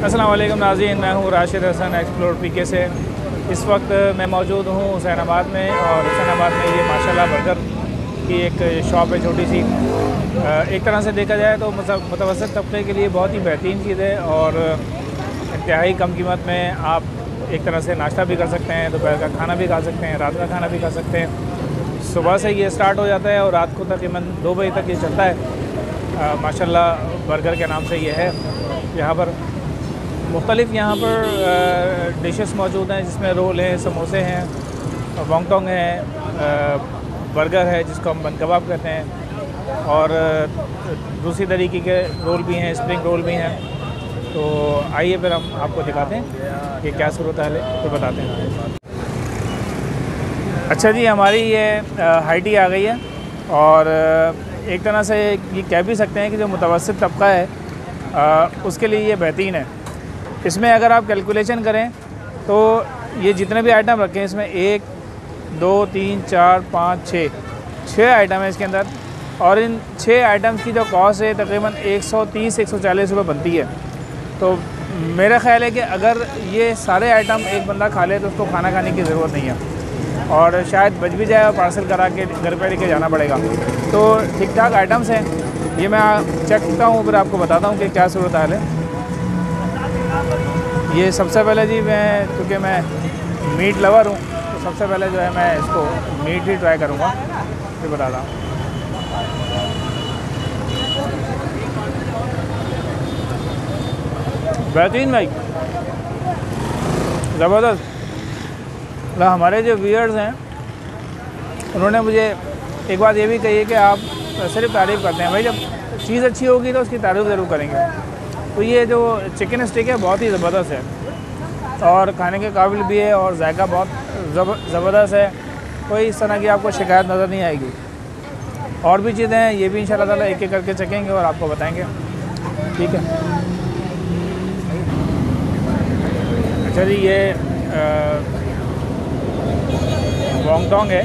असलम नाजीन मैं हूँ राशिद हसन, एक्सप्लोर पीके से। इस वक्त मैं मौजूद हूँ हुसैनाबाद में और हुसैनाबाद में ये माशाल्लाह बर्गर की एक शॉप है छोटी सी। एक तरह से देखा जाए तो मुतवसत तबके के लिए बहुत ही बेहतरीन चीज़ है और इंतहाई कम कीमत में आप एक तरह से नाश्ता भी कर सकते हैं, दोपहर का खाना भी खा सकते हैं, रात का खाना भी खा सकते हैं। सुबह से ये स्टार्ट हो जाता है और रात को तकरीबन दो बजे तक ये चलता है। माशाल्लाह बर्गर के नाम से ये है। यहाँ पर मुख्तलिफ़ यहाँ पर डिशेस मौजूद हैं जिसमें रोल हैं, समोसे हैं वोंगटोंग है बर्गर है जिसको हम बन कबाब कहते हैं और दूसरी तरीके के रोल भी हैं स्प्रिंग रोल भी हैं। तो आइए फिर हम आपको दिखाते हैं कि क्या सूरत हाल है तो बताते हैं। अच्छा जी, हमारी ये हाइटी आ गई है और एक तरह से ये कह भी सकते हैं कि जो मुतवसत तबका है उसके लिए ये बेहतरीन है। इसमें अगर आप कैलकुलेशन करें तो ये जितने भी आइटम रखे, इसमें एक, दो, तीन, चार, पाँच छः छः आइटम है इसके अंदर। और इन छः आइटम्स की जो कॉस्ट है, तकरीबन 130 140 रुपए बनती है। तो मेरा ख्याल है कि अगर ये सारे आइटम एक बंदा खा ले तो उसको खाना खाने की ज़रूरत नहीं है। और शायद बच भी जाए और पार्सल करा के, घर पर लेके जाना पड़ेगा। तो ठीक ठाक आइटम्स हैं। ये मैं चेक करता हूँ, फिर आपको बताता हूँ कि क्या सूरत हाल है। ये सबसे पहले जी मैं क्योंकि मैं मीट लवर हूँ तो सबसे पहले जो है मैं इसको मीट ही ट्राई करूँगा। फिर बता रहा हूँ। बेहतरीन भाई। ज़बरदस्त। हमारे जो व्यूअर्स हैं, उन्होंने मुझे एक बात ये भी कही है कि आप सिर्फ़ तारीफ़ करते हैं। भाई, जब चीज़ अच्छी होगी तो उसकी तारीफ़ ज़रूर करेंगे। तो ये जो चिकन स्टिक है, बहुत ही ज़बरदस्त है। और खाने के काबिल भी है और जायका बहुत ज़बरदस्त है। कोई इस तरह की आपको शिकायत नज़र नहीं आएगी। और भी चीज़ें हैं, ये भी इन ताला एक एक करके चखेंगे और आपको बताएँगे। ठीक है? अच्छा जी, ये वोंगटोंग है।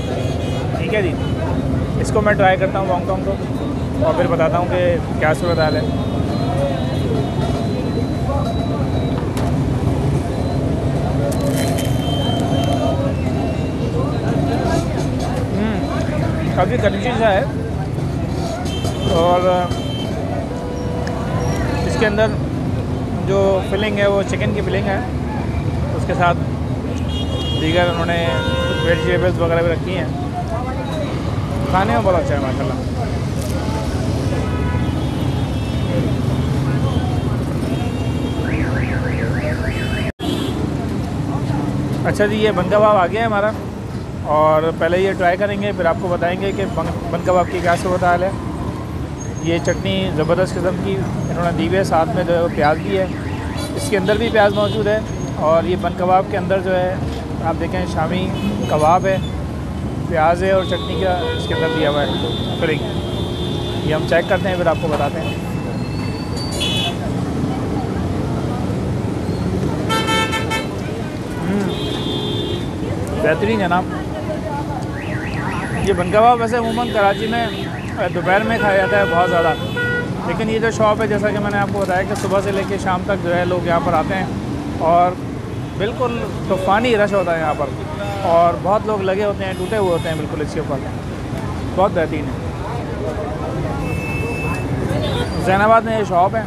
ठीक है जी। इसको मैं ट्राई करता हूँ वोंगटोंग को। और फिर बताता हूँ कि क्या सूरत हाल है। काफ़ी सा है। और इसके अंदर जो फिलिंग है, वो चिकन की फिलिंग है। उसके साथ दीगर उन्होंने वेजिटेबल्स वगैरह भी रखी हैं। खाने में बहुत अच्छा है, माशाल्लाह। अच्छा जी, ये बन कबाब आ गया है हमारा। और पहले ये ट्राई करेंगे फिर आपको बताएँगे कि बन कबाब की क्या सूरत हाल है। ये चटनी ज़बरदस्त किस्म की इन्होंने दी हुई है साथ में जो है प्याज भी है। इसके अंदर भी प्याज मौजूद है और ये बन कबाब के अंदर जो है आप देखें शामी कबाब है प्याज है और चटनी का इसके अंदर दिया हुआ है। फिलिंग ये हम चेक करते हैं फिर आपको बताते हैं। हम्म, बेहतरीन ना। ये बन कबाब वैसे अमूमन कराची में दोपहर में खाया जाता है बहुत ज़्यादा। लेकिन ये जो शॉप है, जैसा कि मैंने आपको बताया कि सुबह से लेकर शाम तक जो है लोग यहाँ पर आते हैं और बिल्कुल तूफ़ानी रश होता है यहाँ पर और बहुत लोग लगे होते हैं, टूटे हुए होते हैं बिल्कुल इसके ऊपर। बहुत बेहतरीन है। जैनाबाद में ये शॉप है।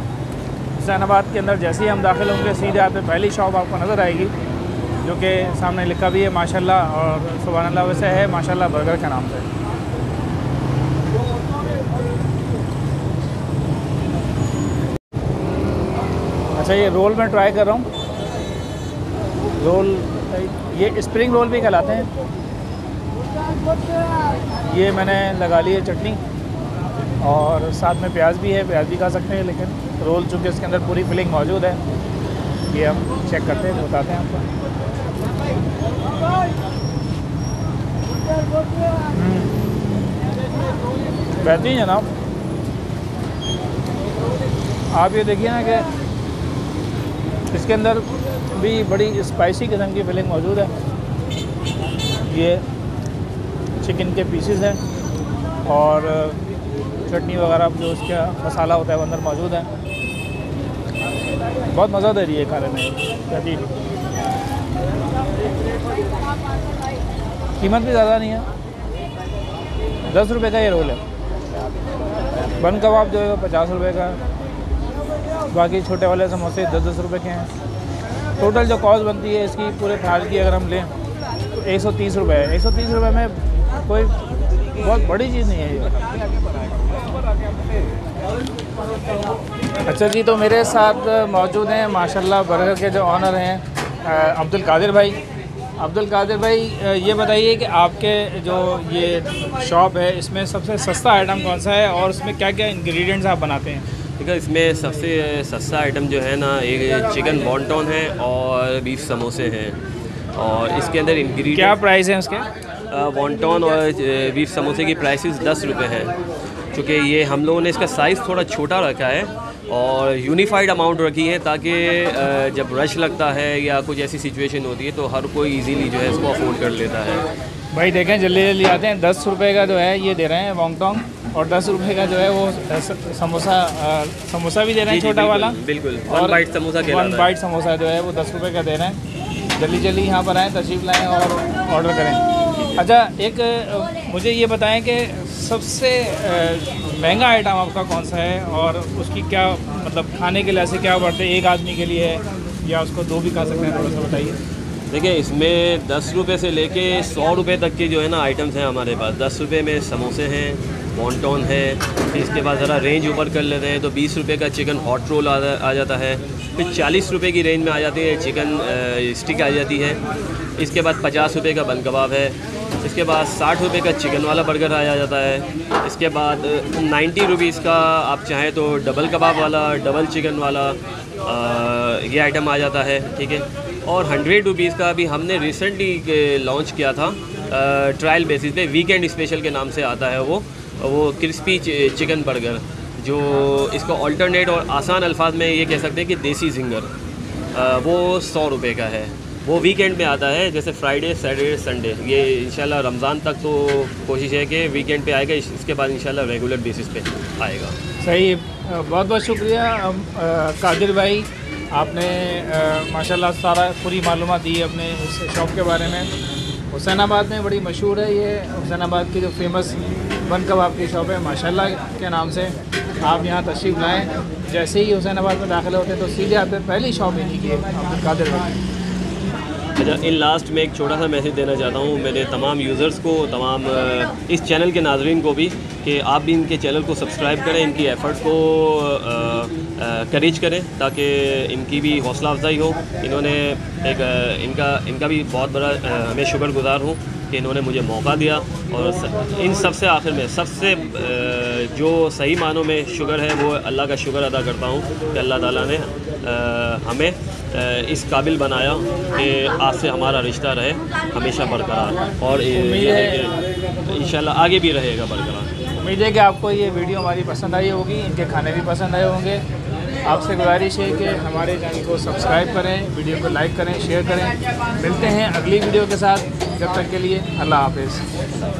जैनाबाद के अंदर जैसे ही हम दाखिल होंगे, सीधे आते पहली शॉप आपको नज़र आएगी। जो कि सामने लिखा भी है, माशाल्लाह, और सुबह अल्लाह वैसे है, माशाल्लाह, बर्गर के नाम से अच्छा ये रोल मैं ट्राई कर रहा हूँ। रोल, ये स्प्रिंग रोल भी कहलाते हैं। ये मैंने लगा ली है चटनी, और साथ में प्याज भी है, प्याज भी खा सकते हैं, लेकिन रोल चूँकि इसके अंदर पूरी फिलिंग मौजूद है, ये हम चेक करते हैं, बताते हैं आपको। बेहतरीन जनाब। आप ये देखिए ना कि इसके अंदर भी बड़ी स्पाइसी किस्म की फिलिंग मौजूद है। ये चिकन के पीसेस हैं और चटनी वगैरह जो उसका मसाला होता है वो अंदर मौजूद है। बहुत मज़ा दे रही है खाने में। बेहतरीन। कीमत भी ज़्यादा नहीं है। दस रुपये का ये रोल है। बन कबाब जो है पचास रुपये का बाकी छोटे वाले समोसे दस दस रुपये के हैं। टोटल जो कॉस्ट बनती है, इसकी पूरे थाल की अगर हम लें तो एक सौ तीस रुपये है। एक सौ तीस रुपये में कोई बहुत बड़ी चीज़ नहीं है ये। अच्छा जी तो मेरे साथ मौजूद हैं, माशाल्लाह, बर्गर के जो ऑनर हैं अब्दुल कादिर भाई। अब्दुल कादिर भाई ये बताइए कि आपके जो ये शॉप है इसमें सबसे सस्ता आइटम कौन सा है और उसमें क्या क्या इंग्रेडिएंट्स आप बनाते हैं? देखो इसमें सबसे सस्ता आइटम जो है ना एक चिकन बॉन्टॉन है और बीफ समोसे हैं। और इसके अंदर इंग्रेडिएंट क्या प्राइस है उसके? वॉन्टॉन और बीफ समोसे की प्राइसेस दस रुपये हैं। क्योंकि ये हम लोगों ने इसका साइज़ थोड़ा छोटा रखा है और यूनिफाइड अमाउंट रखी है ताकि जब रश लगता है या कुछ ऐसी सिचुएशन होती है तो हर कोई इजीली जो है इसको अफोर्ड कर लेता है। भाई देखें जल्दी जल्दी आते हैं। दस रुपये का जो है ये दे रहे हैं वॉन्गटोंग और दस रुपये का जो है वो समोसा समोसा भी दे रहे हैं छोटा वाला। बिल्कुल। One bite samosa one bite samosa जो है वो दस रुपये का दे रहे हैं। जल्दी जल्दी यहाँ पर आएँ तशरीफ़ लाएँ और ऑर्डर करें। अच्छा एक मुझे ये बताएँ कि सबसे महँगा आइटम आपका कौन सा है और उसकी क्या मतलब खाने के लिए ऐसे क्या बढ़ते हैं एक आदमी के लिए या उसको दो भी खा सकते हैं थोड़ा सा बताइए। देखिए इसमें दस रुपये से लेके सौ रुपये तक के जो है ना आइटम्स हैं हमारे पास। दस रुपये में समोसे हैं बॉन्टॉन है फिर इसके बाद ज़रा रेंज ऊपर कर लेते हैं तो बीस रुपये का चिकन हॉट रोल आ, आ जाता है। फिर चालीस रुपये की रेंज में आ जाती है चिकन स्टिक आ जाती है। इसके बाद पचास रुपये का बन कबाब है। इसके बाद साठ रुपये का चिकन वाला बर्गर आया जाता है। इसके बाद नाइन्टी रुपीज़ का आप चाहें तो डबल कबाब वाला डबल चिकन वाला आ, ये आइटम आ जाता है ठीक है? और हंड्रेड रुपीज़ का अभी हमने रिसेंटली लॉन्च किया था ट्रायल बेसिस पे वीकेंड स्पेशल के नाम से आता है वो वो क्रिस्पी चिकन बर्गर जो इसको अल्टरनेट और आसान अल्फाज में ये कह सकते हैं कि देसी जिंगर आ, वो सौ रुपये का है। वो वीकेंड में आता है, जैसे फ्राइडे सैटरडे संडे ये इंशाल्लाह रमज़ान तक तो कोशिश है कि वीकेंड पे आएगा इसके बाद इंशाल्लाह रेगुलर बेसिस पे आएगा। सही बहुत बहुत शुक्रिया। कादिर भाई, आपने माशाल्लाह सारा, पूरी मालूम दी अपने इस शॉप के बारे में। हुसैनाबाद में बड़ी मशहूर है ये, हुसैनाबाद की जो फ़ेमस बन कबाब की शॉप है, माशाल्लाह के नाम से आप यहाँ तशरीफ़ लाएँ। जैसे ही हुसैनाबाद में दाखिल होते हैं तो सीधे आते पहली शॉप इन्हीं की है कादिर भाई। अच्छा इन लास्ट में एक छोटा सा मैसेज देना चाहता हूँ, मेरे तमाम यूज़र्स को, तमाम इस चैनल के नाजरन को भी। कि आप भी इनके चैनल को सब्सक्राइब करें, इनकी एफ़र्ट को करेज करें ताकि इनकी भी हौसला अफजाई हो। इन्होंने एक इनका इनका भी बहुत बड़ा मैं शुक्रगुजार हूँ कि इन्होंने मुझे मौका दिया और इन सबसे आखिर में सबसे जो सही मानों में शुगर है, वो अल्लाह का शुक्र अदा करता हूँ कि अल्लाह ताला ने हमें इस काबिल बनाया कि आज से हमारा रिश्ता रहे, हमेशा बरकरार। और ये है कि इन आगे भी रहेगा बरकरार। उम्मीद है कि आपको ये वीडियो हमारी पसंद आई होगी, इनके खाने भी पसंद आए होंगे। आपसे गुजारिश है कि हमारे चैनल को सब्सक्राइब करें, वीडियो को लाइक करें, शेयर करें। मिलते हैं अगली वीडियो के साथ। जब तक के लिए अल्लाह हाफिज़।